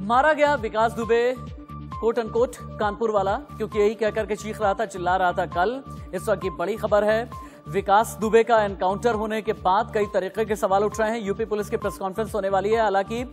मारा गया Vikas Dubey quote unquote Kanpur वाला, क्योंकि यही कहकर के चीख रहा था, चिल्ला रहा था कल। इस वक्त की बड़ी खबर है, विकास दुबे का एनकाउंटर होने के बाद कई तरीके के सवाल उठ रहे हैं। यूपी पुलिस की प्रेस कॉन्फ्रेंस होने वाली है। हालाँकि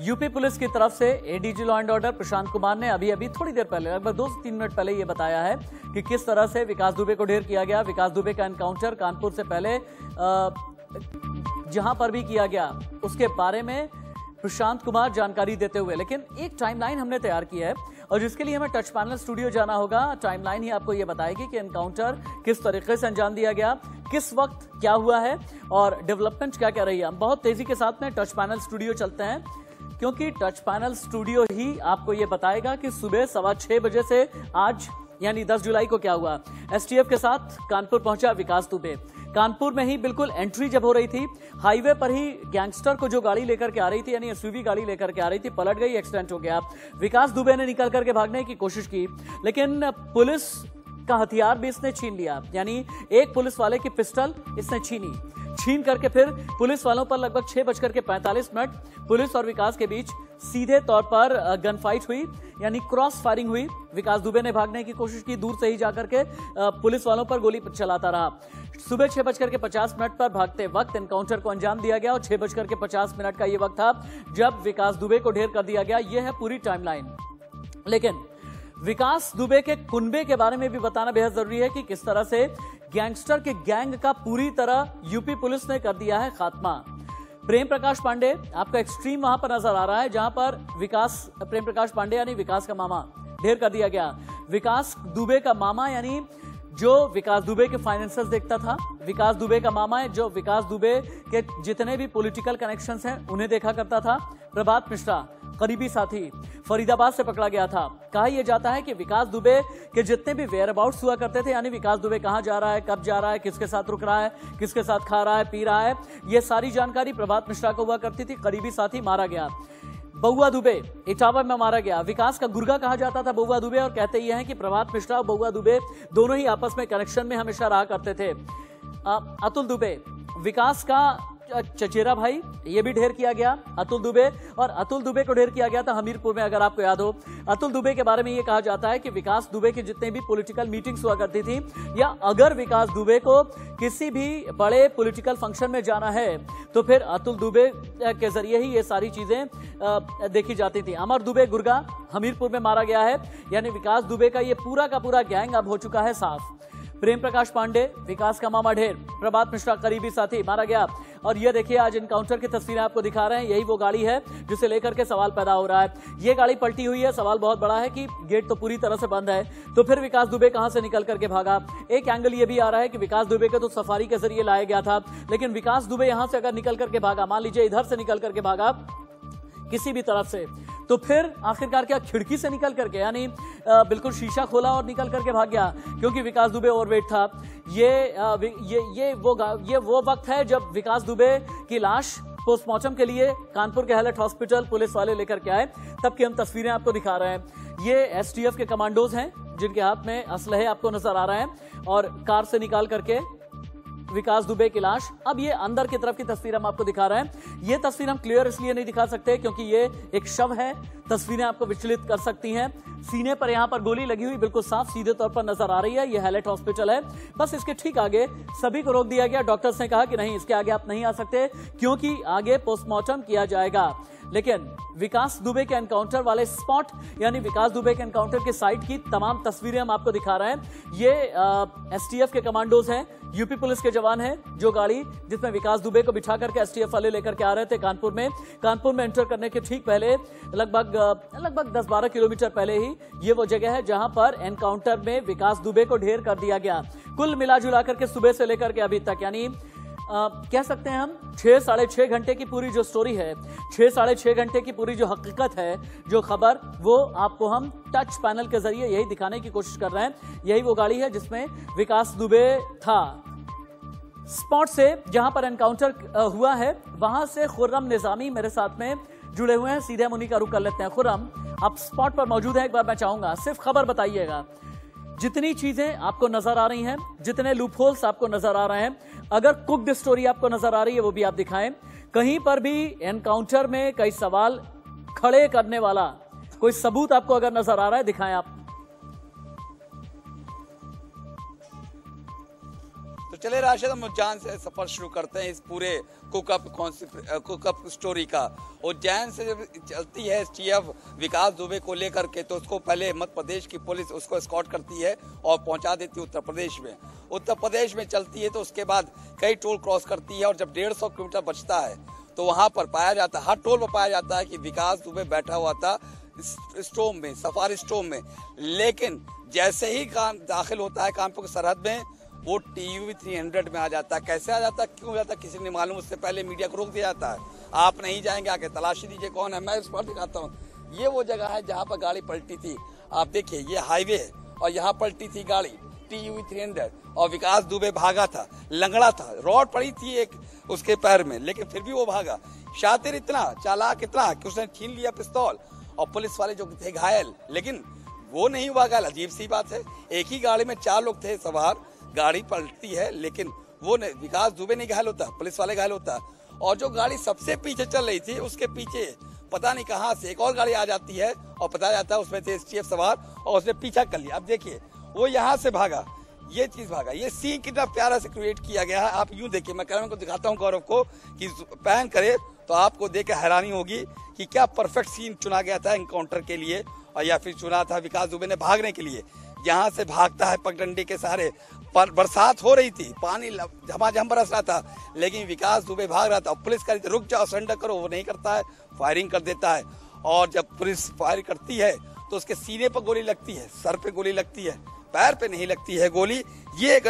यूपी पुलिस की तरफ़ से ADG law and order Prashant Kumar ने अभी अभी थोड़ी देर पहले, लगभग दो से तीन मिनट पहले ये बताया है कि किस तरह से विकास दुबे को ढेर किया गया। विकास दुबे का एनकाउंटर कानपुर से पहले जहाँ पर भी किया गया, उसके बारे में प्रशांत कुमार जानकारी देते हुए। लेकिन एक टाइमलाइन हमने तैयार की है और जिसके लिए हमें टच पैनल स्टूडियो जाना होगा। टाइमलाइन ही आपको ये बताएगी कि एनकाउंटर किस तरीके से अंजाम दिया गया, किस वक्त क्या हुआ है और डेवलपमेंट क्या क्या रही है। हम बहुत तेज़ी के साथ में टच पैनल स्टूडियो चलते हैं, क्योंकि टच पैनल स्टूडियो ही आपको ये बताएगा कि सुबह सवा छह बजे से आज, यानी 10 जुलाई को क्या हुआ। एसटीएफ के साथ कानपुर पहुँचा विकास दुबे। कानपुर में ही बिल्कुल एंट्री जब हो रही थी हाईवे पर ही गैंगस्टर को जो गाड़ी लेकर के आ रही थी, यानी एसयूवी गाड़ी लेकर के आ रही थी, पलट गई एक्सीडेंट हो गया। विकास दुबे ने निकल करके भागने की कोशिश की, लेकिन पुलिस का हथियार भी इसने छीन लिया। यानी एक पुलिस वाले की पिस्टल इसने छीनी। छीन करके फिर पुलिस वालों पर लगभग छह बजकर के पैंतालीस मिनट पुलिस और विकास के बीच सीधे तौर पर गन फाइट हुई, यानी क्रॉस फायरिंग हुई। विकास दुबे ने भागने की कोशिश की, दूर से ही जाकर के पुलिस वालों पर गोली चलाता रहा। सुबह छह बजकर के पचास मिनट पर भागते वक्त एनकाउंटर को अंजाम दिया गया और छह बजकर के पचास मिनट का यह वक्त था जब विकास दुबे को ढेर कर दिया गया। यह है पूरी टाइमलाइन लेकिन विकास दुबे के कुंबे के बारे में भी बताना बेहद ज़रूरी है कि किस तरह से गैंगस्टर के गैंग का पूरी तरह यूपी पुलिस ने कर दिया है खात्मा। प्रेम प्रकाश पांडे, आपका एक्सट्रीम वहाँ पर नज़र आ रहा है, जहाँ पर विकास, प्रेम प्रकाश पांडे यानी विकास का मामा, ढेर कर दिया गया। विकास दुबे का मामा यानी जो विकास दुबे के फाइनेंसर्स देखता था, विकास दुबे का मामा है, जो विकास दुबे के जितने भी पॉलिटिकल कनेक्शंस हैं, उन्हें देखा करता था। प्रभात मिश्रा, करीबी साथी, फरीदाबाद से पकड़ा गया था। कहा यह जाता है कि विकास दुबे के जितने भी वेयर अबाउट हुआ करते थे, यानी विकास दुबे कहाँ जा रहा है, कब जा रहा है, किसके साथ रुक रहा है, किसके साथ खा रहा है, पी रहा है यह सारी जानकारी प्रभात मिश्रा को हुआ करती थी, करीबी साथी मारा गया। बउआ दुबे इटावा में मारा गया। विकास का गुर्गा कहा जाता था बउआ दुबे और कहते ये हैं कि प्रभात मिश्रा और बउआ दुबे दोनों ही आपस में कनेक्शन में हमेशा रहा करते थे। अतुल दुबे, विकास का चचेरा भाई, ये भी ढेर किया गया, अतुल दुबे। और अतुल दुबे को ढेर किया गया था हमीरपुर में, अगर आपको याद हो। अतुल दुबे के बारे में ये कहा जाता है कि विकास दुबे की जितने भी पॉलिटिकल मीटिंग्स हुआ करती थी, या अगर विकास दुबे को किसी भी बड़े पॉलिटिकल फ़ंक्शन में जाना है तो फिर अतुल दुबे के ज़रिए ही ये सारी चीज़ें देखी जाती थी। अमर दुबे गुर्गा हमीरपुर में मारा गया है, यानी विकास दुबे का ये पूरा का पूरा गैंग अब हो चुका है साफ़। प्रेम प्रकाश पांडे, विकास का मामा ढेर, प्रभात मिश्रा करीबी साथी, मारा गया। और ये देखिए, आज इनकाउंटर की तस्वीरें आपको दिखा रहे हैं। यही वो गाड़ी है, जिसे लेकर के सवाल पैदा हो रहा है। ये गाड़ी पलटी हुई है, सवाल बहुत बड़ा है कि गेट तो पूरी तरह से बंद है। तो फिर विकास दुबे कहाँ से निकल करके भागा? एक एंगल ये भी आ रहा है कि विकास दुबे को तो सफारी के ज़रिए लाया गया था। लेकिन विकास दुबे यहाँ से अगर निकल करके भागा, मान लीजिए इधर से निकल करके भागा, किसी भी तरफ़ से तो फिर आखिरकार क्या खिड़की से निकल करके, यानी बिल्कुल शीशा खोला और निकल करके भाग गया, क्योंकि विकास दुबे ओवरवेट था। ये ये ये वो ये वो वक्त है जब विकास दुबे की लाश पोस्टमार्टम के लिए कानपुर के हेलट हॉस्पिटल पुलिस वाले लेकर के आए, तब की हम तस्वीरें आपको दिखा रहे हैं। ये एसटीएफ के कमांडोज हैं, जिनके हाथ में असलहे आपको नज़र आ रहे हैं, और कार से निकाल करके विकास दुबे की लाश। अब ये अंदर की तरफ़ की तस्वीर हम आपको दिखा रहे हैं। ये तस्वीर हम क्लियर इसलिए नहीं दिखा सकते क्योंकि ये एक शव है। तस्वीरें आपको विचलित कर सकती हैं। सीने पर यहाँ पर गोली लगी हुई बिल्कुल साफ़, सीधे तौर पर नज़र आ रही है। ये हेलेट हॉस्पिटल है। बस इसके ठीक आगे सभी को रोक दिया गया। डॉक्टर्स ने कहा कि नहीं, इसके आगे आप नहीं आ सकते क्योंकि आगे पोस्टमार्टम किया जाएगा। लेकिन विकास दुबे के एनकाउंटर वाले स्पॉट यानी विकास दुबे के एनकाउंटर के साइट की तमाम तस्वीरें हम आपको दिखा रहे हैं। ये एसटीएफ के कमांडोज हैं यूपी पुलिस के जवान हैं, जो गाड़ी जिसमें विकास दुबे को बिठा करके एसटीएफ वाले लेकर के आ रहे थे कानपुर में। कानपुर में एंटर करने के ठीक पहले, लगभग लगभग 10-12 किलोमीटर पहले ही ये वो जगह है जहाँ पर एनकाउंटर में विकास दुबे को ढेर कर दिया गया। कुल मिला जुला करके सुबह से लेकर के अभी तक, यानी आ, कह सकते हैं हम छह साढ़े छह घंटे की पूरी जो स्टोरी है छह साढ़े छह घंटे की पूरी जो हकीकत है जो खबर वो आपको हम टच पैनल के ज़रिए यही दिखाने की कोशिश कर रहे हैं। यही वो गाड़ी है जिसमें विकास दुबे था। स्पॉट से जहाँ पर एनकाउंटर हुआ है वहाँ से खुर्रम निजामी मेरे साथ में जुड़े हुए हैं सीधे मुनि का रुख कर लेते हैं। खुर्रम आप स्पॉट पर मौजूद है एक बार मैं चाहूँगा सिर्फ़ खबर बताइएगा। जितनी चीज़ें आपको नज़र आ रही हैं, जितने लूपहोल्स आपको नज़र आ रहे हैं, अगर कुकड स्टोरी आपको नज़र आ रही है, वो भी आप दिखाएँ। कहीं पर भी एनकाउंटर में कई सवाल खड़े करने वाला कोई सबूत आपको अगर नज़र आ रहा है, दिखाएँ आप। चले राशिद, हम उज्जैन से सफ़र शुरू करते हैं इस पूरे कुकअप कुकअप स्टोरी का। उज्जैन से जब चलती है एसटीएफ विकास दुबे को लेकर के तो उसको पहले मध्य प्रदेश की पुलिस उसको स्कॉट करती है और पहुँचा देती है उत्तर प्रदेश में। उत्तर प्रदेश में चलती है तो उसके बाद कई टोल क्रॉस करती है और जब डेढ़ सौ किलोमीटर बचता है तो वहाँ पर पाया जाता है हर टोल पर पाया जाता है कि विकास दुबे बैठा हुआ था स्टोम में, सफारी स्टोम में। लेकिन जैसे ही काम दाखिल होता है, कानपुर की सरहद में वो टीवी थ्री हंड्रेड में आ जाता है। कैसे आ जाता है? क्यों जाता है? किसी ने मालूम, उससे पहले मीडिया को रोक दिया जाता है। आप नहीं जाएँगे, आके तलाशी दीजिए, कौन है? मैं इस पर दिखाता हूँ। ये वो जगह है जहाँ पर गाड़ी पलटी थी। आप देखिए, ये हाईवे है और यहाँ पलटी थी गाड़ी टी यू थ्री हंड्रेड। और विकास दुबे भागा था, लंगड़ा था। रॉड पड़ी थी एक उसके पैर में, लेकिन फिर भी वो भागा। शातिर इतना, चालाक इतना कि उसने छीन लिया पिस्तौल और पुलिस वाले जो थे घायल। लेकिन वो नहीं हुआ घायल अजीब सी बात है। एक ही गाड़ी में चार लोग थे सवार। गाड़ी पलटती है, लेकिन वो नहीं विकास दुबे नहीं घायल होता, पुलिस वाले घायल होता। और जो गाड़ी सबसे पीछे चल रही थी, उसके पीछे पता नहीं कहाँ से एक और गाड़ी आ जाती है, और पता जाता है उसमें थे एस सवार, और उसने पीछा कर लिया। अब देखिए, वो यहाँ से भागा, ये चीज़ भागा। ये सीन कितना प्यारा से क्रिएट किया गया है, आप यूँ देखिए, मैं कैमरा को दिखाता हूँ, गौरव को, कि पैन करे तो आपको देख हैरानी होगी कि क्या परफेक्ट सीन चुना गया था एनकाउंटर के लिए, और या फिर चुना था विकास दुबे ने भागने के लिए। यहाँ से भागता है पगडंडी के सहारे पर बरसात हो रही थी पानी झमाझम बरस रहा था लेकिन विकास दुबे भाग रहा था। पुलिस कह रुक जाओ सरेंडर करो। वो नहीं करता है फायरिंग कर देता है। और जब पुलिस फायर करती है तो उसके सीने पर गोली लगती है सर पे गोली लगती है पैर पे नहीं लगती है गोली। ये एक,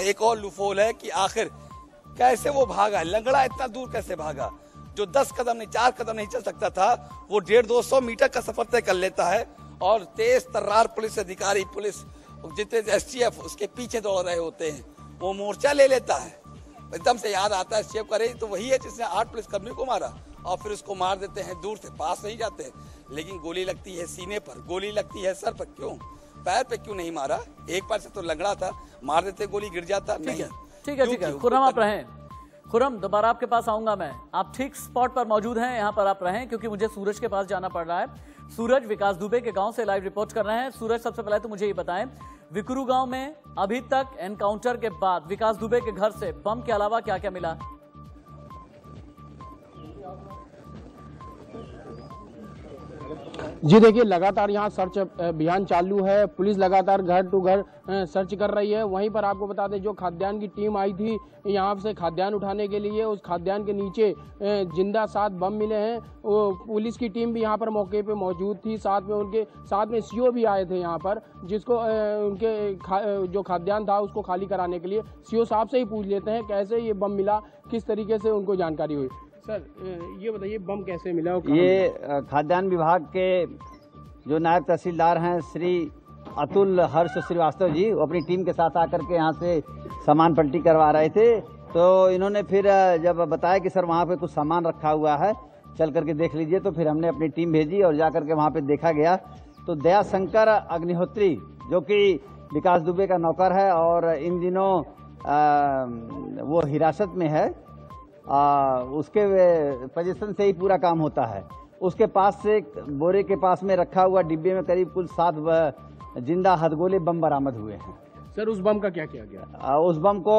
एक और लुफोल है कि आखिर कैसे वो भागा? लंगड़ा इतना दूर कैसे भागा? जो दस कदम नहीं चार कदम नहीं चल सकता था वो डेढ़ दो सौ मीटर का सफ़र तय कर लेता है। और तेज तर्रार पुलिस अधिकारी पुलिस जितने एसटीएफ उसके पीछे दौड़ रहे होते हैं वो मोर्चा ले लेता है। एकदम से याद आता है एस करे तो वही है जिसने आठ पुलिस कर्मी को मारा और फिर उसको मार देते हैं दूर से पास नहीं जाते। लेकिन गोली लगती है सीने पर गोली लगती है सर पर क्यों? पैर पे क्यों नहीं मारा? एक बार से तो लंगड़ा था मार देते गोली गिर जाता नहीं। ठीक है ठीक है। खुरम आप रहें। खुरम दोबारा आपके पास आऊँगा मैं। आप ठीक स्पॉट पर मौजूद हैं यहाँ पर आप रहें क्योंकि मुझे सूरज के पास जाना पड़ रहा है। सूरज विकास दुबे के गाँव से लाइव रिपोर्ट कर रहे हैं। सूरज, सबसे पहले तो मुझे ये बताएँ, विकुरु गाँव में अभी तक एनकाउंटर के बाद विकास दुबे के घर से बम के अलावा क्या क्या मिला? जी देखिए लगातार यहाँ सर्च अभियान चालू है। पुलिस लगातार घर टू घर सर्च कर रही है। वहीं पर आपको बता दें जो खाद्यान्न की टीम आई थी यहाँ से खाद्यान्न उठाने के लिए उस खाद्यान्न के नीचे ज़िंदा सात बम मिले हैं। पुलिस की टीम भी यहाँ पर मौके पे मौजूद थी। साथ में उनके साथ में सीओ भी आए थे यहाँ पर जिसको उनके खा, जो खाद्यान्न था उसको खाली कराने के लिए सीओ साहब से ही पूछ लेते हैं कैसे ये बम मिला किस तरीके से उनको जानकारी हुई। सर ये बताइए बम कैसे मिला ये खाद्यान्न विभाग के जो नायब तहसीलदार हैं श्री अतुल हर्ष श्रीवास्तव जी वो अपनी टीम के साथ आकर के यहाँ से सामान पलटी करवा रहे थे। तो इन्होंने फिर जब बताया कि सर वहाँ पे कुछ सामान रखा हुआ है चल करके देख लीजिए तो फिर हमने अपनी टीम भेजी और जा करके वहाँ पे देखा गया। तो दया शंकर अग्निहोत्री जो कि विकास दुबे का नौकर है और इन दिनों आ, वो हिरासत में है आ, उसके पोजिशन से ही पूरा काम होता है। उसके पास से बोरे के पास में रखा हुआ डिब्बे में करीब कुल सात ज़िंदा हथगोले बम बरामद हुए हैं। सर उस बम का क्या किया गया? आ, उस बम को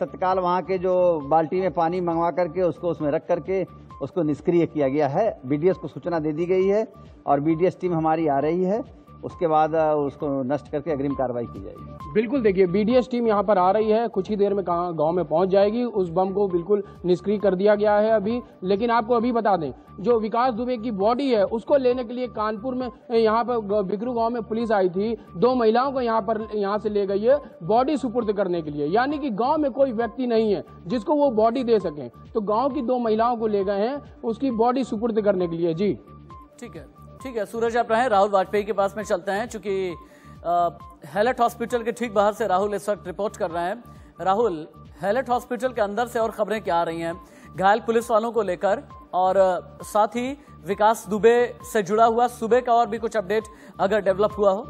तत्काल वहाँ के जो बाल्टी में पानी मंगवा करके उसको उसमें रख करके उसको निष्क्रिय किया गया है। बीडीएस को सूचना दे दी गई है और बीडीएस टीम हमारी आ रही है। उसके बाद उसको नष्ट करके अग्रिम कार्रवाई की जाएगी। बिल्कुल देखिए बीडीएस टीम यहाँ पर आ रही है। कुछ ही देर में गाँव में पहुँच जाएगी। उस बम को बिल्कुल निष्क्रिय कर दिया गया है अभी। लेकिन आपको अभी बता दें जो विकास दुबे की बॉडी है उसको लेने के लिए कानपुर में यहाँ पर बिकरू गाँव में पुलिस आई थी। दो महिलाओं को यहाँ पर यहाँ से ले गई है बॉडी सुपुर्द करने के लिए। यानी कि गाँव में कोई व्यक्ति नहीं है जिसको वो बॉडी दे सके। तो गाँव की दो महिलाओं को ले गए हैं उसकी बॉडी सुपुर्द करने के लिए। जी। ठीक है। ठीक है, सूरज आप रहे, राहुल वाजपेयी के पास में चलते हैं, चूँकि हेलेट हॉस्पिटल के ठीक बाहर से राहुल इस वक्त रिपोर्ट कर रहे हैं। राहुल हेलेट हॉस्पिटल के अंदर से और खबरें क्या आ रही हैं? घायल पुलिस वालों को लेकर और, साथ ही विकास दुबे से जुड़ा हुआ, सुबह का और भी कुछ अपडेट अगर डेवलप हुआ हो।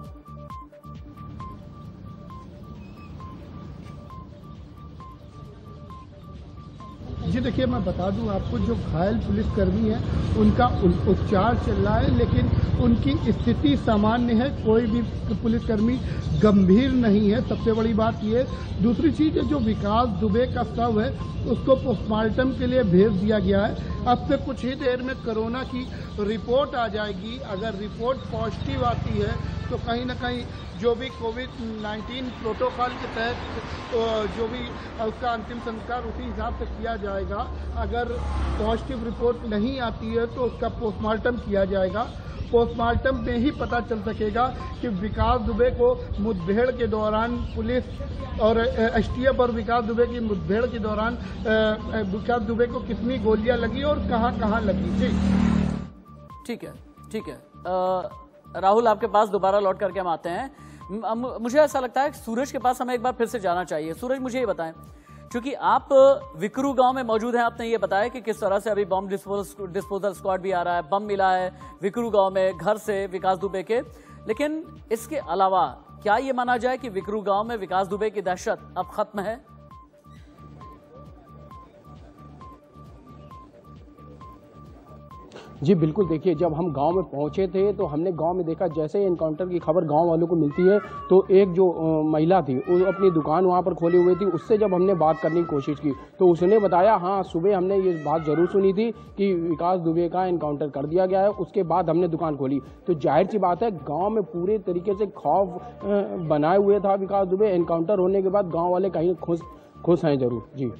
जी देखिए, मैं बता दूँ आपको, जो घायल पुलिसकर्मी है, उनका उपचार चल रहा है, लेकिन उनकी स्थिति सामान्य है, कोई भी पुलिसकर्मी गंभीर नहीं है। सबसे बड़ी बात ये, दूसरी चीज़ है, जो विकास दुबे का शव है, उसको पोस्टमार्टम के लिए भेज दिया गया है। अब से कुछ ही देर में कोरोना की रिपोर्ट आ जाएगी। अगर रिपोर्ट पॉजिटिव आती है तो कहीं ना कहीं जो भी कोविड 19 प्रोटोकॉल के तहत तो जो भी, उसका अंतिम संस्कार उसी हिसाब से किया जाएगा। अगर पॉजिटिव रिपोर्ट नहीं आती है तो उसका पोस्टमार्टम किया जाएगा। पोस्टमार्टम में ही पता चल सकेगा कि विकास दुबे को मुठभेड़ के दौरान पुलिस और एसटीएफ और विकास दुबे की मुठभेड़ के दौरान विकास दुबे को कितनी गोलियाँ लगी और कहाँ कहाँ लगी। जी। ठीक है ठीक है। राहुल, आपके पास दोबारा लौट करके हम आते हैं। मुझे ऐसा लगता है सूरज के पास हमें एक बार फिर से जाना चाहिए। सूरज, मुझे ये बताएँ क्योंकि आप विक्रू गाँव में मौजूद हैं, आपने ये बताया कि किस तरह से अभी बम डिस्पोजल स्क्वाड भी आ रहा है, बम मिला है विक्रू गाँव में, घर से विकास दुबे के। लेकिन इसके अलावा, क्या ये माना जाए कि विक्रू गाँव में विकास दुबे की दहशत अब खत्म है? जी, बिल्कुल देखिए, जब हम गाँव में पहुँचे थे तो हमने गाँव में देखा, जैसे इनकाउंटर की खबर गाँव वालों को मिलती है तो एक जो महिला थी, वो अपनी दुकान वहाँ पर खोली हुई थी, उससे जब हमने बात करने की कोशिश की तो उसने बताया हाँ सुबह हमने ये बात ज़रूर सुनी थी कि विकास दुबे का इनकाउंटर कर दिया गया है, उसके बाद हमने दुकान खोली। तो ज़ाहिर सी बात है, गाँव में पूरे तरीके से खौफ बनाए हुए था विकास दुबे इनकाउंटर होने के बाद गाँव वाले कहीं खुश खुश हैं ज़रूर। जी।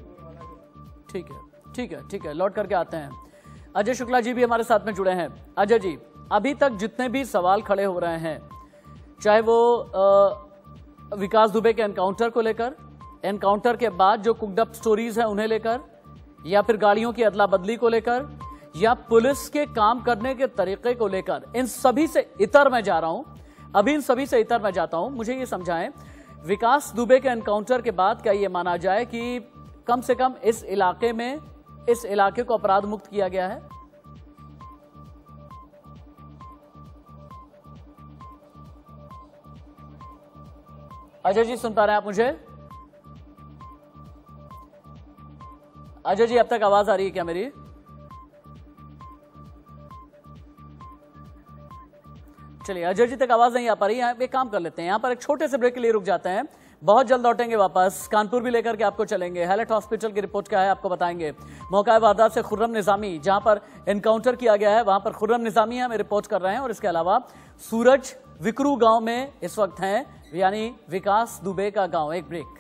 ठीक है ठीक है ठीक है, लौट करके आते हैं। अजय शुक्ला जी भी हमारे साथ में जुड़े हैं। अजय जी अभी तक जितने भी सवाल खड़े हो रहे हैं चाहे वो अ, विकास दुबे के एनकाउंटर को लेकर एनकाउंटर के बाद जो कुकडअप स्टोरीज हैं उन्हें लेकर या फिर गाड़ियों की अदला बदली को लेकर या पुलिस के काम करने के तरीके को लेकर इन सभी से इतर मैं जा रहा हूँ। अभी इन सभी से इतर मैं जाता हूँ। मुझे ये समझाएँ विकास दुबे के एनकाउंटर के बाद क्या ये माना जाए कि कम से कम इस इलाके में इस इलाके को अपराध मुक्त किया गया है। अजय जी, सुन पा रहे हैं आप मुझे? अजय जी, अब तक आवाज़ आ रही है क्या मेरी? चलिए, अजय जी तक आवाज़ नहीं आ पा रही। है एक काम कर लेते हैं। यहाँ पर एक छोटे से ब्रेक के लिए रुक जाते हैं। बहुत जल्द लौटेंगे वापस। कानपुर भी लेकर के आपको चलेंगे। हेलेट हॉस्पिटल की रिपोर्ट क्या है, आपको बताएँगे। मौका वारदात से खुर्रम निजामी, जहाँ पर एनकाउंटर किया गया है, वहाँ पर खुर्रम निजामी हमें रिपोर्ट कर रहे हैं। और इसके अलावा सूरज विक्रू गाँव में इस वक्त है, यानी विकास दुबे का गाँव। एक ब्रेक